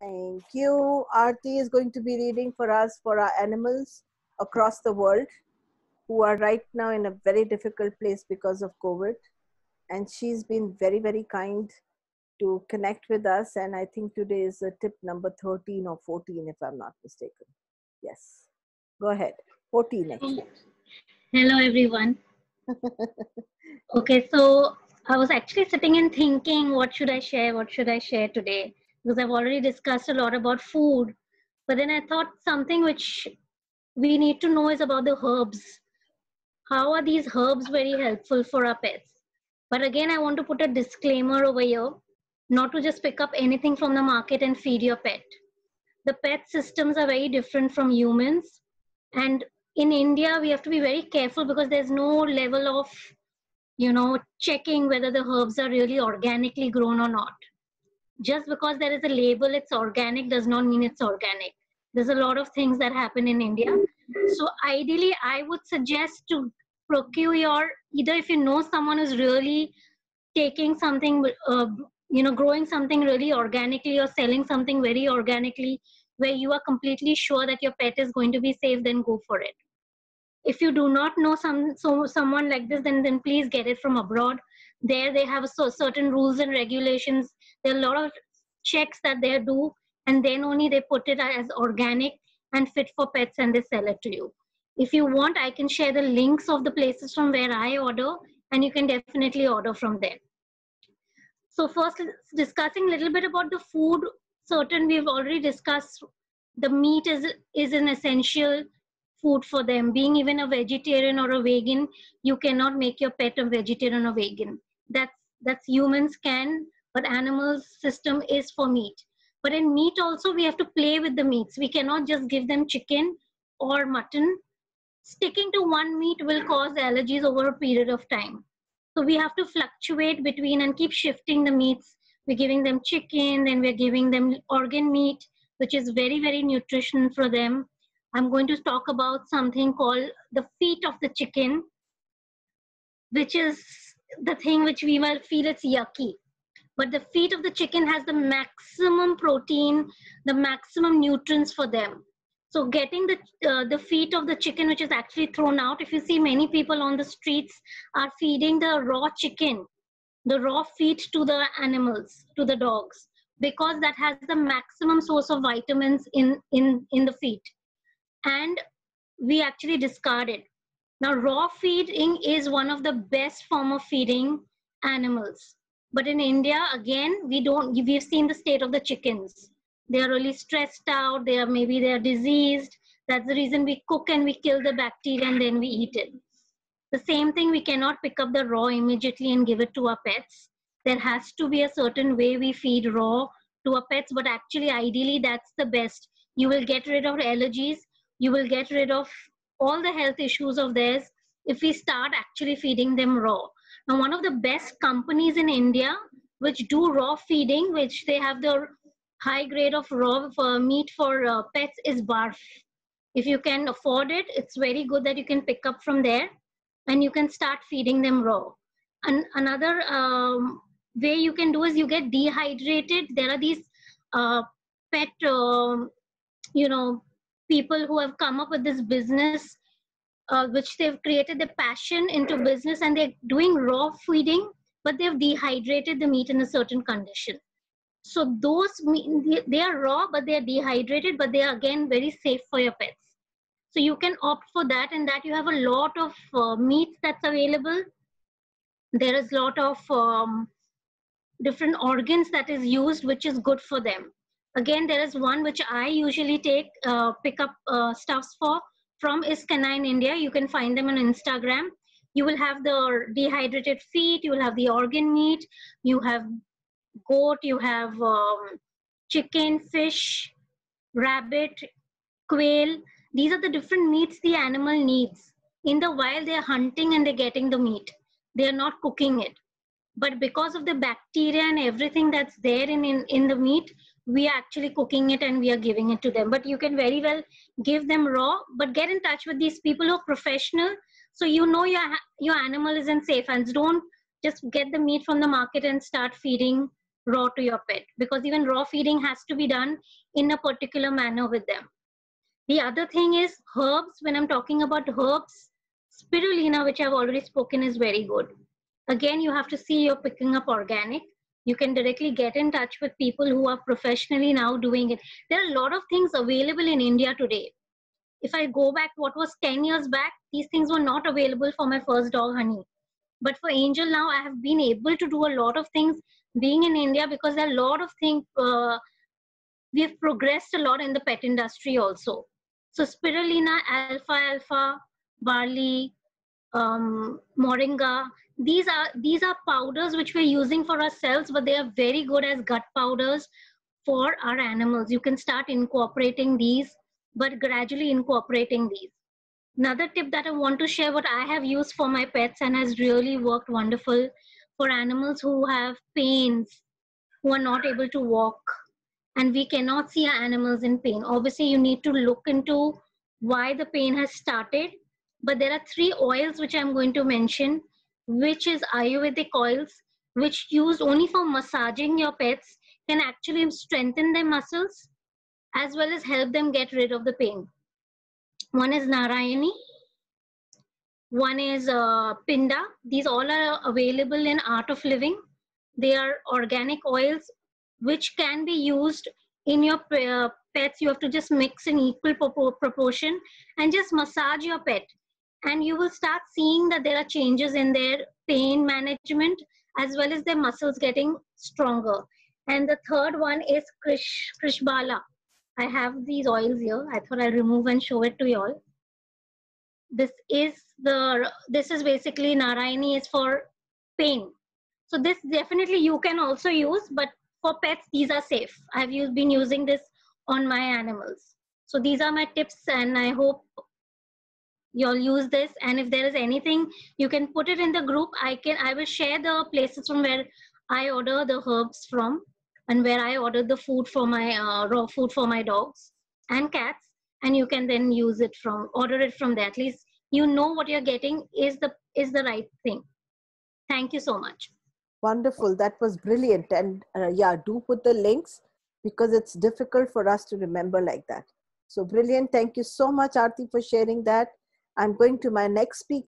Thank you. Aarti is going to be reading for us for our animals across the world who are right now in a very difficult place because of COVID. And she's been very, very kind to connect with us. And I think today is a tip number 13 or 14, if I'm not mistaken. Yes. Go ahead. 14 actually. Hello, everyone. okay, so I was actually sitting and thinking, what should I share? What should I share today? Because I've already discussed a lot about food. But then I thought something which we need to know is about the herbs. How are these herbs very helpful for our pets? But again, I want to put a disclaimer over here not to just pick up anything from the market and feed your pet. The pet systems are very different from humans. And in India, we have to be very careful because there's no level of, you know, checking whether the herbs are really organically grown or not. Just because there is a label, it's organic, does not mean it's organic. There's a lot of things that happen in India. So ideally, I would suggest to procure your, either if you know someone who's really taking something, uh, you know, growing something really organically or selling something very organically, where you are completely sure that your pet is going to be safe, then go for it. If you do not know some so someone like this, then then please get it from abroad. There they have so, certain rules and regulations. There are a lot of checks that they do, and then only they put it as organic and fit for pets, and they sell it to you. If you want, I can share the links of the places from where I order, and you can definitely order from there. So first, discussing a little bit about the food certain we've already discussed the meat is is an essential food for them being even a vegetarian or a vegan you cannot make your pet a vegetarian or vegan that's that's humans can but animals system is for meat. But in meat also we have to play with the meats. We cannot just give them chicken or mutton. Sticking to one meat will cause allergies over a period of time. So we have to fluctuate between and keep shifting the meats. We're giving them chicken, then we're giving them organ meat, which is very, very nutrition for them. I'm going to talk about something called the feet of the chicken, which is the thing which we will feel it's yucky. But the feet of the chicken has the maximum protein, the maximum nutrients for them. So getting the uh, the feet of the chicken, which is actually thrown out. If you see many people on the streets are feeding the raw chicken the raw feet to the animals, to the dogs, because that has the maximum source of vitamins in, in, in the feet And we actually discard it. Now, raw feeding is one of the best form of feeding animals. But in India, again, we don't, we've seen the state of the chickens. They are really stressed out. They are maybe they are diseased. That's the reason we cook and we kill the bacteria and then we eat it. The same thing, we cannot pick up the raw immediately and give it to our pets. There has to be a certain way we feed raw to our pets, but actually, ideally, that's the best. You will get rid of allergies, you will get rid of all the health issues of theirs if we start actually feeding them raw. Now, one of the best companies in India which do raw feeding, which they have the high grade of raw for meat for uh, pets, is Barf. If you can afford it, it's very good that you can pick up from there and you can start feeding them raw. And another um, way you can do is you get dehydrated. There are these uh, pet, uh, you know, people who have come up with this business, uh, which they've created the passion into business, and they're doing raw feeding, but they've dehydrated the meat in a certain condition. So those they are raw, but they are dehydrated, but they are again very safe for your pets. So you can opt for that and that you have a lot of uh, meats that's available. There is a lot of um, different organs that is used, which is good for them. Again, there is one which I usually take, uh, pick up uh, stuffs for from is Canine India. You can find them on Instagram. You will have the dehydrated feet, you will have the organ meat, you have goat, you have um, chicken, fish, rabbit, quail these are the different meats the animal needs. In the wild, they're hunting and they're getting the meat. They're not cooking it. But because of the bacteria and everything that's there in, in, in the meat, we are actually cooking it and we are giving it to them. But you can very well give them raw, but get in touch with these people who are professional. So you know your, your animal is in safe hands. Don't just get the meat from the market and start feeding raw to your pet because even raw feeding has to be done in a particular manner with them. The other thing is herbs. When I'm talking about herbs, spirulina, which I've already spoken, is very good. Again, you have to see you're picking up organic. You can directly get in touch with people who are professionally now doing it. There are a lot of things available in India today. If I go back, what was 10 years back, these things were not available for my first dog, Honey. But for Angel now, I have been able to do a lot of things being in India because there are a lot of things. Uh, we have progressed a lot in the pet industry also. So spirulina, alfalfa, barley, um, moringa. These are these are powders which we're using for ourselves, but they are very good as gut powders for our animals. You can start incorporating these, but gradually incorporating these. Another tip that I want to share what I have used for my pets and has really worked wonderful for animals who have pains, who are not able to walk, and we cannot see our animals in pain. Obviously, you need to look into why the pain has started. But there are three oils which I'm going to mention, which is Ayurvedic oils, which used only for massaging your pets can actually strengthen their muscles as well as help them get rid of the pain. One is Narayani, one is uh, Pinda. These all are available in Art of Living. They are organic oils which can be used in your uh, pets. You have to just mix in equal proportion and just massage your pet. And you will start seeing that there are changes in their pain management as well as their muscles getting stronger. And the third one is Krish, Krishbala. I have these oils here. I thought I'll remove and show it to you all. This is the, this is basically Narayani is for pain. So this definitely you can also use, but for pets, these are safe. I've used, been using this on my animals. So these are my tips and I hope you'll use this. And if there is anything, you can put it in the group. I can, I will share the places from where I order the herbs from and where I order the food for my uh, raw food for my dogs and cats. And you can then use it from, order it from there. At least you know what you're getting is the, is the right thing. Thank you so much. Wonderful. That was brilliant. And uh, yeah, do put the links because it's difficult for us to remember like that. So brilliant. Thank you so much, Aarti, for sharing that. I'm going to my next speaker.